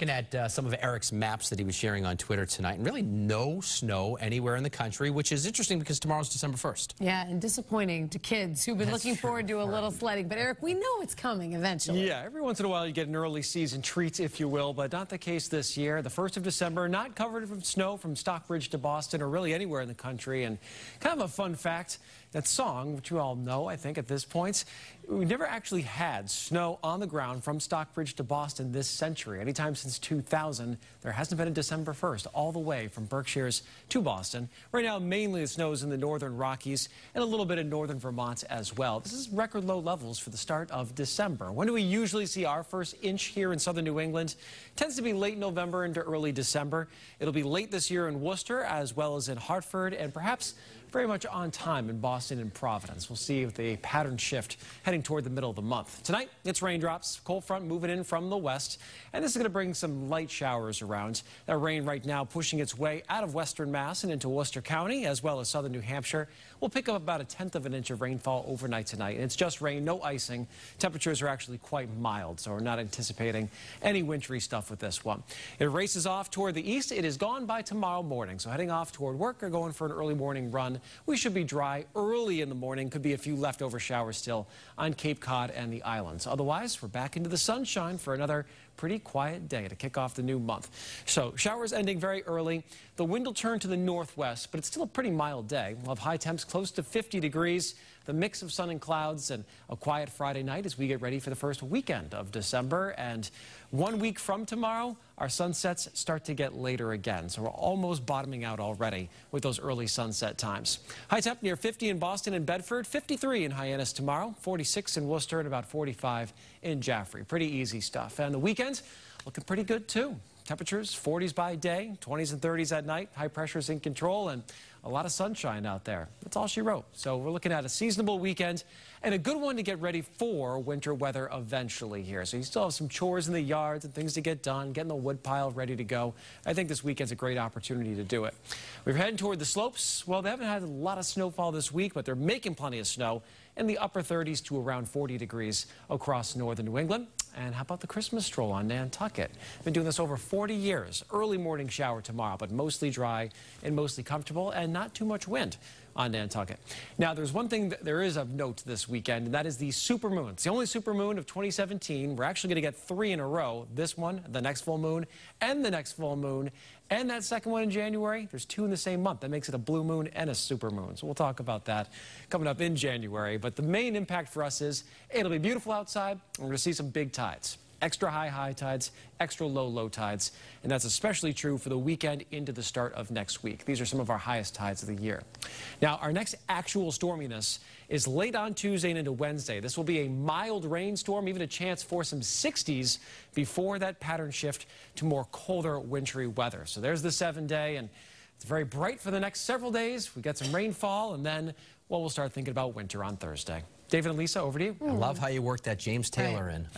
Looking at uh, some of Eric's maps that he was sharing on Twitter tonight, and really no snow anywhere in the country, which is interesting because tomorrow's December 1st. Yeah, and disappointing to kids who've been That's looking true. forward to a little sledding. But Eric, we know it's coming eventually. Yeah, every once in a while you get an early season treat, if you will, but not the case this year. The 1st of December, not covered from snow from Stockbridge to Boston or really anywhere in the country. And kind of a fun fact, that song, which you all know, I think, at this point, we never actually had snow on the ground from Stockbridge to Boston this century. Anytime since 2000, there hasn't been a December 1st, all the way from Berkshires to Boston. Right now, mainly the snows in the northern Rockies and a little bit in northern Vermont as well. This is record low levels for the start of December. When do we usually see our first inch here in southern New England? tends to be late November into early December. It'll be late this year in Worcester as well as in Hartford and perhaps very much on time in Boston and Providence. We'll see if the pattern shift heading toward the middle of the month. Tonight, it's raindrops, cold front moving in from the west, and this is going to bring some light showers around. That rain right now pushing its way out of western Mass and into Worcester County, as well as southern New Hampshire. We'll pick up about a tenth of an inch of rainfall overnight tonight. And it's just rain, no icing. Temperatures are actually quite mild, so we're not anticipating any wintry stuff with this one. It races off toward the east. It is gone by tomorrow morning, so heading off toward work or going for an early morning run we should be dry early in the morning. Could be a few leftover showers still on Cape Cod and the islands. Otherwise, we're back into the sunshine for another pretty quiet day to kick off the new month. So showers ending very early. The wind will turn to the northwest, but it's still a pretty mild day. We'll have high temps close to 50 degrees. The mix of sun and clouds and a quiet Friday night as we get ready for the first weekend of December. And one week from tomorrow, our sunsets start to get later again. So we're almost bottoming out already with those early sunset times. High temp near 50 in Boston and Bedford, 53 in Hyannis tomorrow, 46 in Worcester, and about 45 in Jaffrey. Pretty easy stuff. And the weekend looking pretty good too. Temperatures 40s by day, 20s and 30s at night. High pressures in control and a lot of sunshine out there. That's all she wrote. So we're looking at a seasonable weekend and a good one to get ready for winter weather eventually here. So you still have some chores in the yards and things to get done, getting the wood pile ready to go. I think this weekend's a great opportunity to do it. We're heading toward the slopes. Well, they haven't had a lot of snowfall this week, but they're making plenty of snow in the upper 30s to around 40 degrees across northern New England. And how about the Christmas stroll on Nantucket? Been doing this over 40 years. Early morning shower tomorrow, but mostly dry and mostly comfortable and not too much wind on Nantucket. Now, there's one thing that there is of note this weekend, and that is the supermoon. It's the only supermoon of 2017. We're actually going to get three in a row. This one, the next full moon, and the next full moon, and that second one in January. There's two in the same month. That makes it a blue moon and a super moon. So we'll talk about that coming up in January. But the main impact for us is it'll be beautiful outside, and we're going to see some big tides extra high high tides, extra low low tides, and that's especially true for the weekend into the start of next week. These are some of our highest tides of the year. Now, our next actual storminess is late on Tuesday and into Wednesday. This will be a mild rainstorm, even a chance for some 60s before that pattern shift to more colder wintry weather. So there's the seven day, and it's very bright for the next several days. We get some rainfall, and then, well, we'll start thinking about winter on Thursday. David and Lisa, over to you. I love how you worked that James Taylor Right. in.